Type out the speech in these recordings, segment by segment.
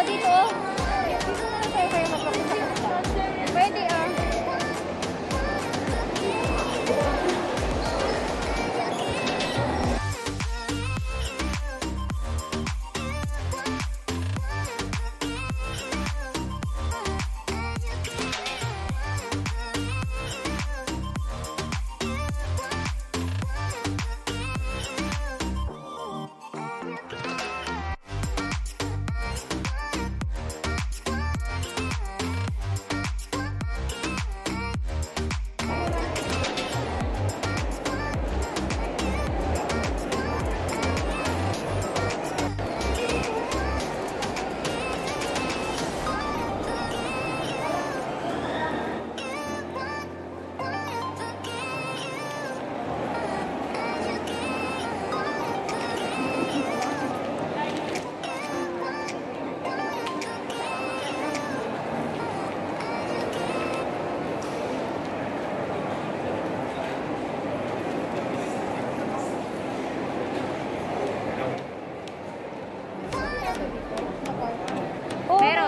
看地图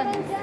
问。